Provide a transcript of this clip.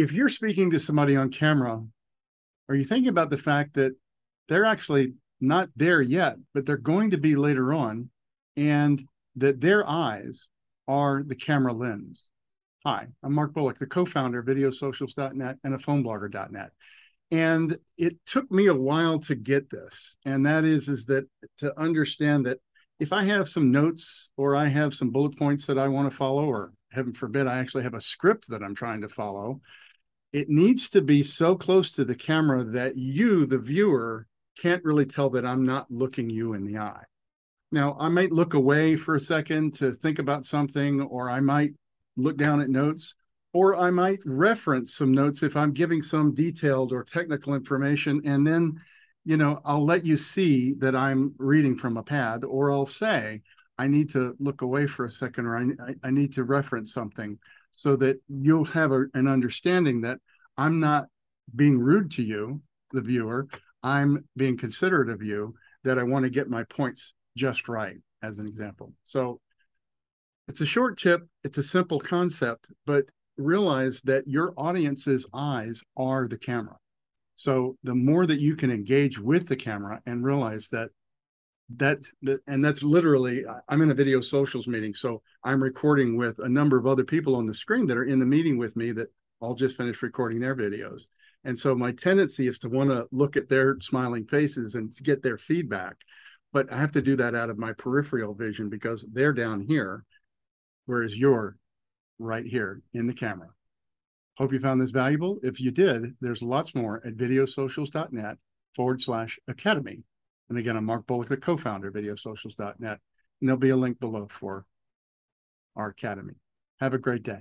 if you're speaking to somebody on camera, are you thinking about the fact that they're actually not there yet, but they're going to be later on, and that their eyes are the camera lens? Hi, I'm Mark Bullock, the co-founder of videosocials.net and a phoneblogger.net. And it took me a while to get this. And that is, is that to understand that if I have some notes or I have some bullet points that I want to follow, or heaven forbid, I actually have a script that I'm trying to follow, it needs to be so close to the camera that you, the viewer, can't really tell that I'm not looking you in the eye. Now, I might look away for a second to think about something, or I might look down at notes, or I might reference some notes if I'm giving some detailed or technical information. And then, you know, I'll let you see that I'm reading from a pad, or I'll say, I need to look away for a second, or I, I need to reference something so that you'll have a, an understanding that I'm not being rude to you, the viewer. I'm being considerate of you, that I want to get my points just right, as an example. So it's a short tip, it's a simple concept, but realize that your audience's eyes are the camera. So the more that you can engage with the camera and realize that that, and that's literally i'm in a video socials meeting so i'm recording with a number of other people on the screen that are in the meeting with me that all just finished recording their videos. And so my tendency is to want to look at their smiling faces and get their feedback but i have to do that out of my peripheral vision because they're down here whereas you're right here in the camera? Hope you found this valuable. If you did there's lots more at videosocials.net forward slash academy and again, I'm Mark Bullock, the co-founder of videosocials.net. And there'll be a link below for our academy. Have a great day.